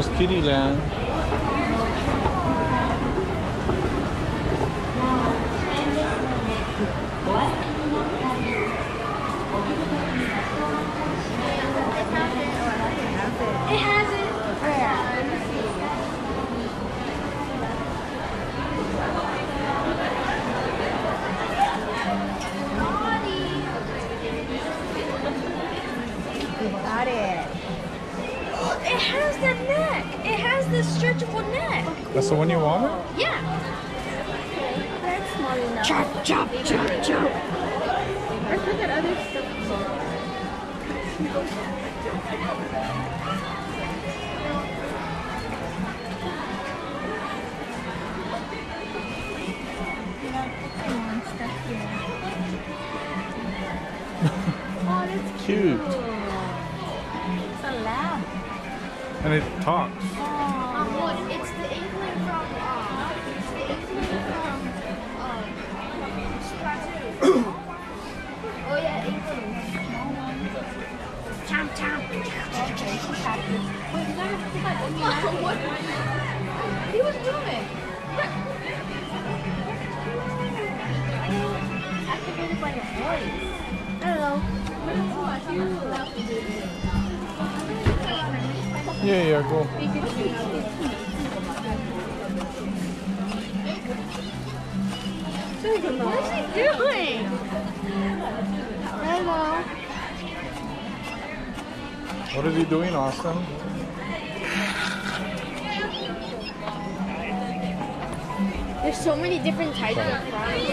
There's Kiddyland. It has it. Where? Got it. It has the neck. It has the stretchable neck. That's the one you wanted? Yeah. That's small enough. Chop, chop, chop, chop. Or look at other stuff. Oh, that's Cute. It's a lamb. And it talks. Oh, Yeah, yeah, go. What is he doing? Hello. What is he doing, Austin? There's so many different types of fries.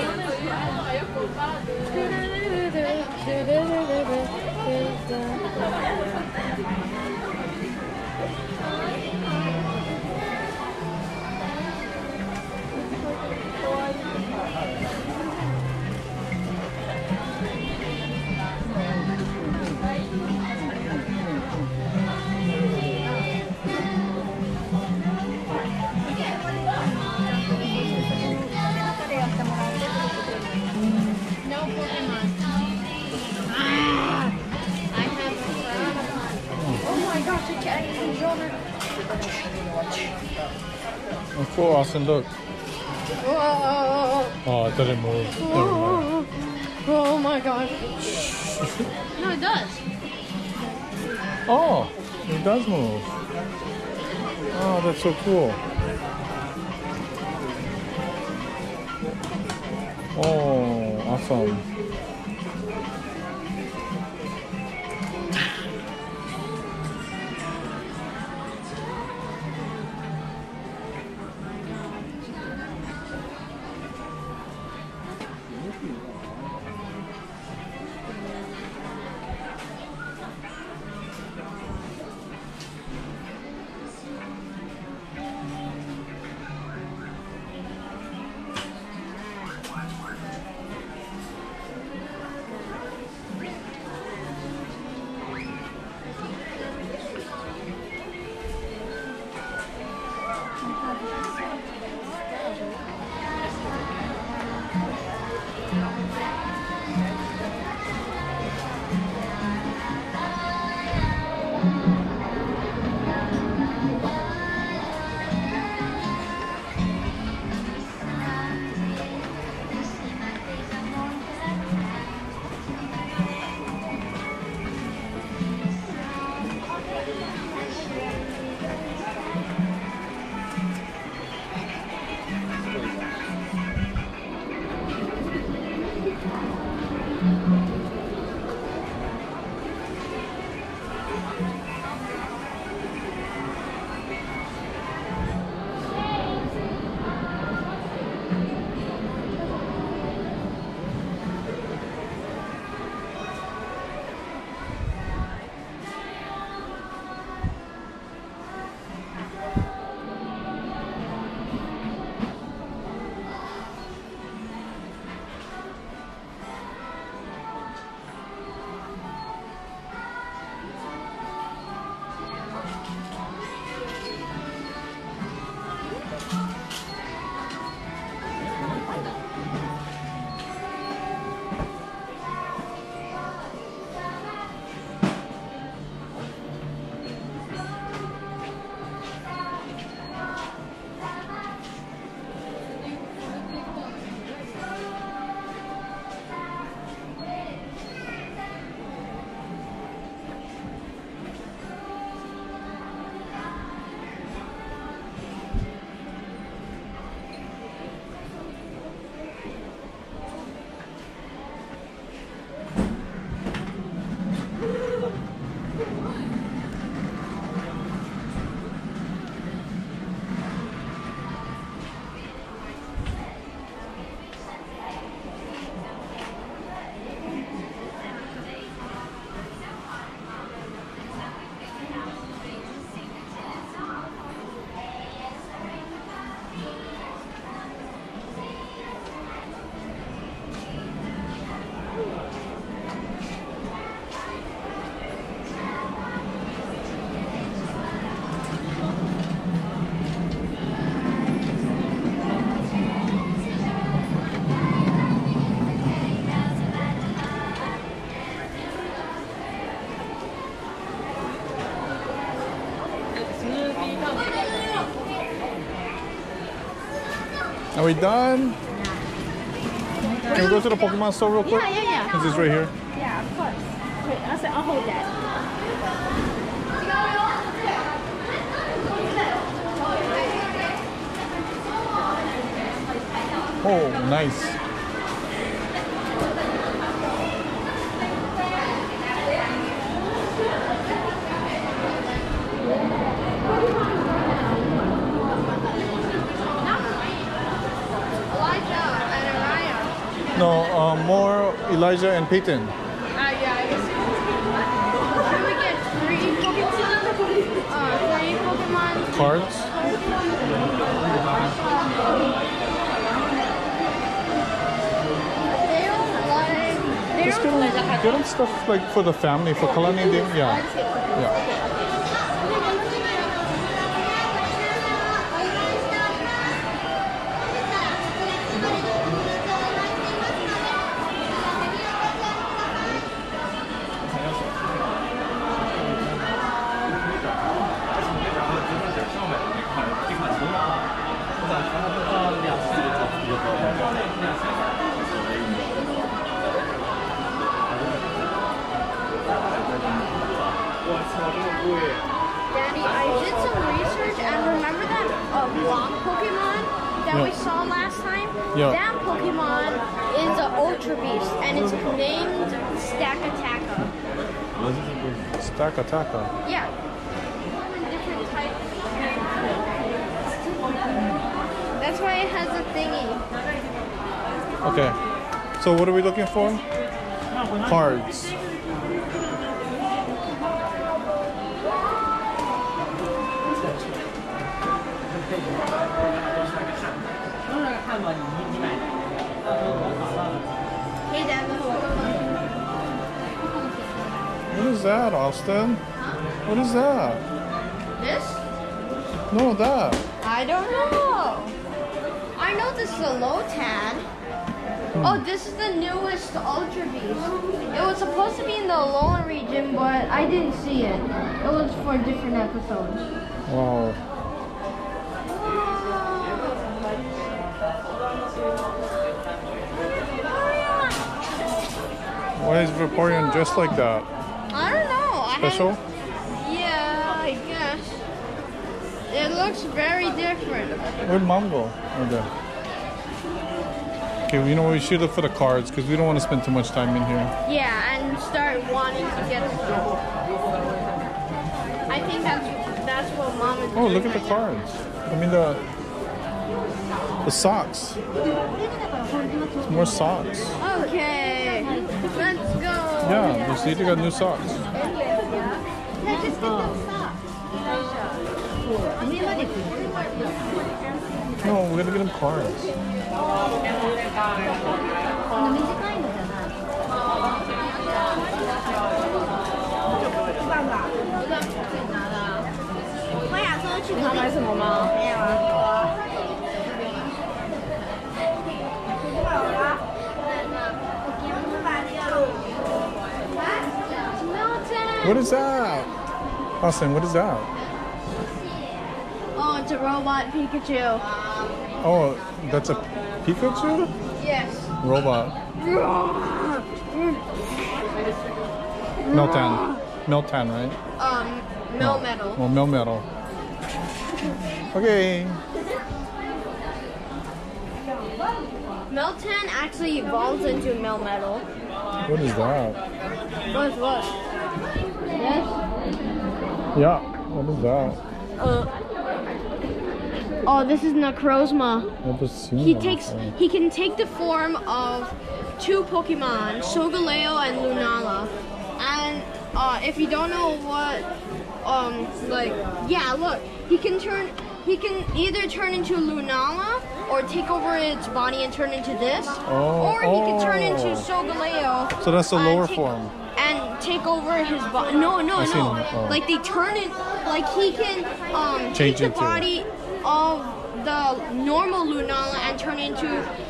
Pokemon. Ah, I have Oh my gosh, I can't control it. Oh, cool, Austin, look. Whoa. Oh, it doesn't move. Never mind. Oh my gosh. No, it does. Oh, it does move. Oh, that's so cool. Oh, awesome. We done? Can we go to the Pokemon store real quick? Yeah, yeah, yeah. Since it's right here. Yeah, of course. Wait, I'll, say, I'll hold that. Oh, nice. Elijah and Araya. No, uh, more And Uh, yeah, I guess. Should we get three Pokemon? Uh, three Pokemon. Cards. They don't like. They Just get them, get them stuff like for the family, for Kalani Yeah. Yeah. Saw last time? Yeah. That Pokemon is an Ultra Beast and it's named. Stack Ataka. Yeah. Different type. That's why it has a thingy. Okay. So what are we looking for? Cards. Hey, Dad. What is that, Austin? What is that? This? No, that. I don't know. I know this is a Lotan. Hmm. Oh, this is the newest Ultra Beast. It was supposed to be in the Alolan region, but I didn't see it. It was for different episodes. Wow. Why is Vaporeon dressed like that? I don't know. I Special? Yeah, I guess. It looks very different. Where'd mom go? Okay. Okay, well, you know what? We should look for the cards because we don't want to spend too much time in here. Yeah, and start wanting to get. I think that's that's what mom is Oh, look at the right now. cards. I mean the the socks. It's More socks. Okay, let's go. Yeah, you see, they got new socks. Can I just get those socks? No, we're gonna get them cards. Milton! What is that? Austin, what is that? Oh, it's a robot Pikachu. Oh, that's a Pikachu? Yes. Robot. Meltan. Meltan, right? Um, Melmetal. Oh, Melmetal. Okay. Meltan actually evolves into Melmetal. What is that? What is What? Yes. Yeah, what is that? Uh. Oh, this is Necrozma. He takes. before. He can take the form of two Pokemon, Solgaleo and Lunala. And uh, if you don't know what, um, like, yeah, look, he can turn. He can either turn into Lunala or take over its body and turn into this, Oh, or he can turn oh. into Solgaleo. So that's the lower take- form. And take over his body. No, no, I see. no. Oh. Like they turn it. Like he can um, Change take the body of the normal Lunala and turn into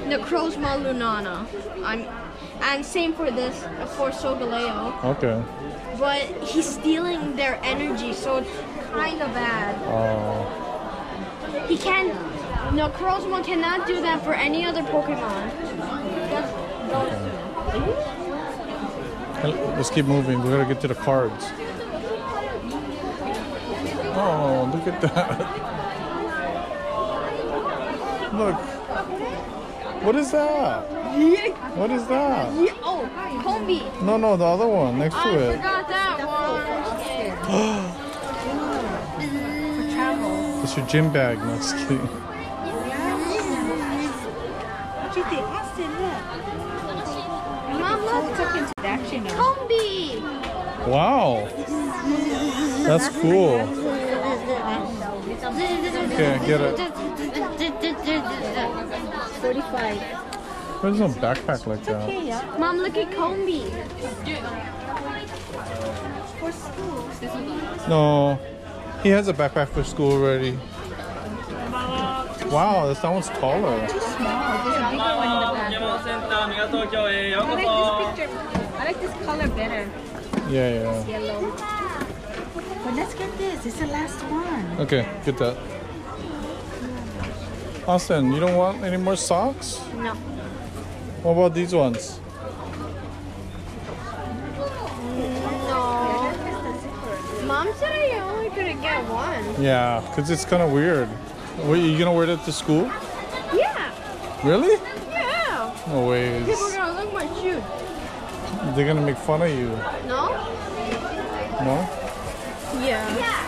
Necrozma Lunala. I'm, and same for this for Solgaleo. Okay. But he's stealing their energy, so it's kind of bad. Oh. He can No, Necrozma cannot do that for any other Pokemon. Let's keep moving. We gotta get to the cards. Oh, look at that. Look. What is that? What is that? Yeah, oh, Combee. No, no, the other one next I to it. forgot that one. It's your gym bag. No, just kidding. What do you think? Austin, look. Mom, We'll look. talk into that, you. Combee. Wow. That's cool can't get it. 45. There's no backpack like it's that. Yeah. Mom, look at Combee. For school. No. He has a backpack for school already. Wow, this one's taller. Too small. There's a bigger one in the back. I like this picture. I like this color better. Yeah, yeah. It's yellow. But let's get this. It's the last one. Okay, get that. Austin, you don't want any more socks? No. What about these ones? No. Mom said I only could get one. Yeah, because it's kind of weird. Wait, you gonna wear that to school? Yeah. Really? Yeah. No ways. People are gonna look my shoe. They're gonna make fun of you. No? No? Yeah. Yeah.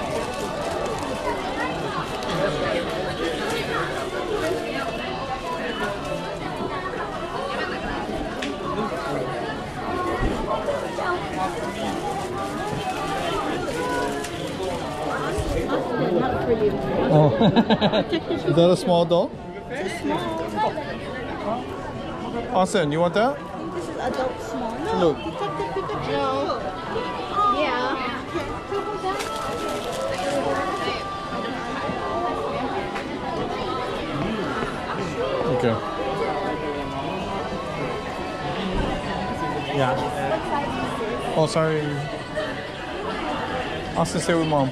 Oh. Is that a small doll? Austin, you want that? This is adult small. No, Look. Detective Pikachu. No. Yeah. Okay. Yeah. Oh, sorry. Austin, stay with mom.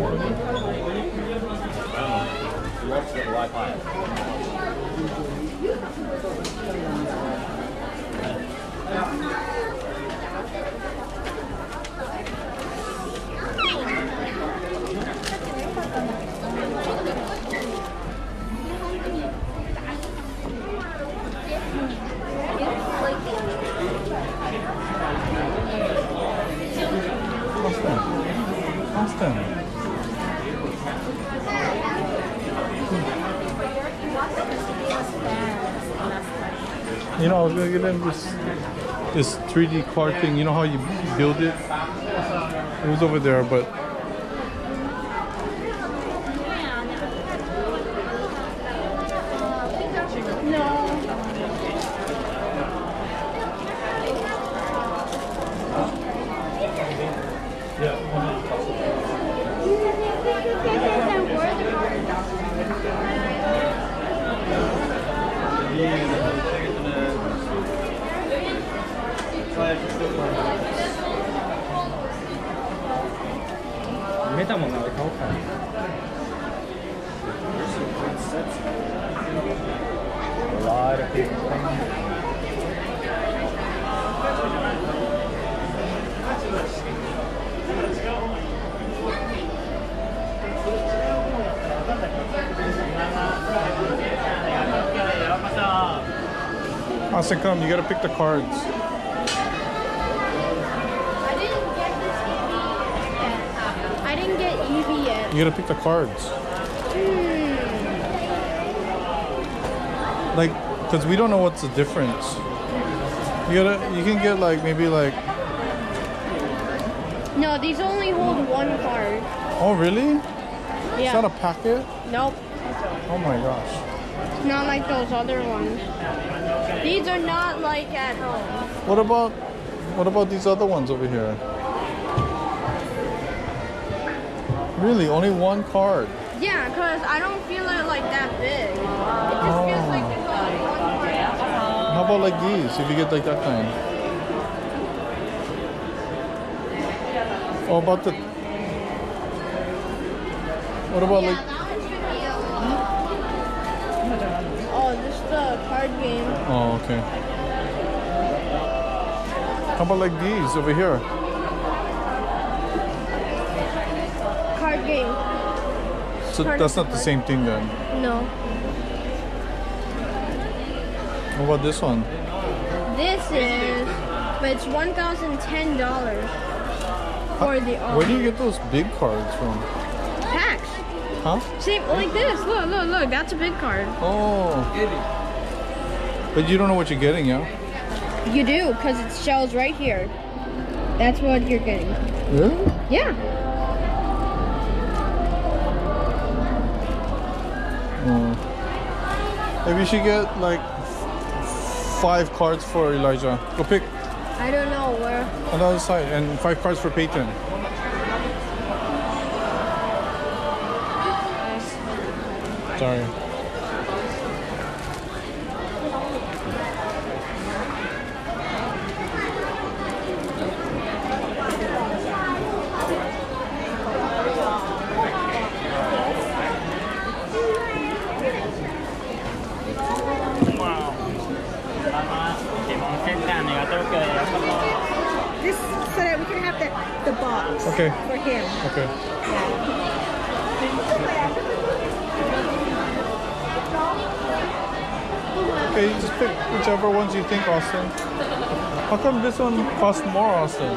is green Pokemon. Austin. Austin. You know, I was gonna get him this this 3D card thing. You know how you build it? It was over there, but A come. You gotta pick the cards. You gotta pick the cards. Like, cause we don't know what's the difference. You gotta. You can get like maybe like. No, these only hold one card. Oh really? It's Yeah. not a packet. nope. Oh my gosh. It's not like those other ones. These are not like at home. What about? What about these other ones over here? Really, only one card. Yeah, because I don't feel it like that big. It just oh. feels like there's only one card. How about like these? If you get like that kind. Oh, about the. What about Yeah, like? that one a Oh, this is the card game. Oh, okay. How about like these over here? So that's not the same thing then. No. What about this one? This is, but it's one thousand ten dollars for the um, Where do you get those big cards from? packs. Huh? Same like this. Look, look, look. That's a big card. Oh. But you don't know what you're getting, yeah? You do, cause it shells right here. That's what you're getting. Really? Yeah. Oh. Maybe you should get like five cards for Elijah. Go pick I don't know where. on the other side, and five cards for Peyton. Sorry. This so that we can have the, the box Okay. for him. Okay. Okay, you just pick whichever ones you think, Austin. How come this one costs more, Austin?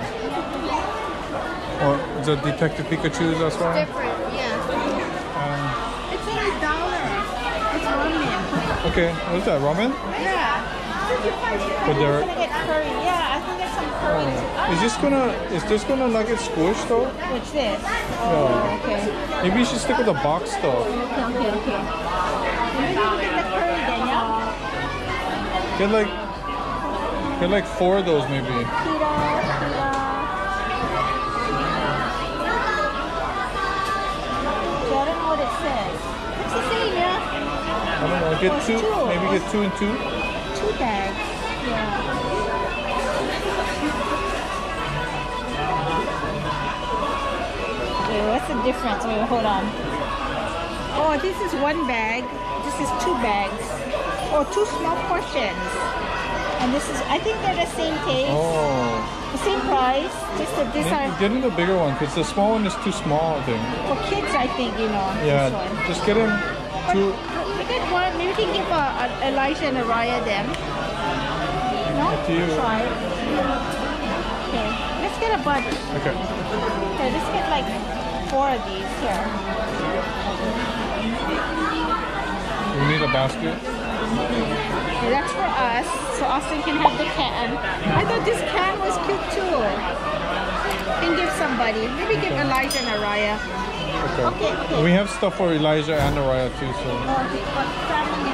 Or it Detective Pikachu? That's why. Different, yeah. Um, It's only a dollar. It's ramen. okay, what is that? Ramen? Yeah. For I'm Derek. gonna get curry. Yeah, I can get some curry. too. Is this gonna is this gonna not get squished though? What's this? No. Oh, okay. Maybe you should stick with the box stuff. Okay, okay, okay. Maybe we get the curry then, yeah? Get like get like four of those maybe. Pita, pita. I don't know what it says. What's it say, yeah? I don't know. Get Oh, two, two. maybe get two and two. Two bags. Yeah. Okay, what's the difference? Wait, hold on. Oh, this is one bag. This is two bags. Or Oh, two small portions. And this is, I think they're the same taste, Oh, the same price. Just that these are get him the bigger one because the small one is too small. I think. for kids, I think, you know. Yeah, This one. just get him two. We get one. Maybe we can give uh, uh, Elijah and Araya them. No? Up to you. Try. Okay. Let's get a bunch. Okay. Okay, let's get like four of these here. We need a basket. Okay, that's for us. So Austin can have the can. I thought this can was cute too. Can give somebody. Maybe give Elijah and Araya. Okay. Okay, okay. We have stuff for Elijah and Araya too. So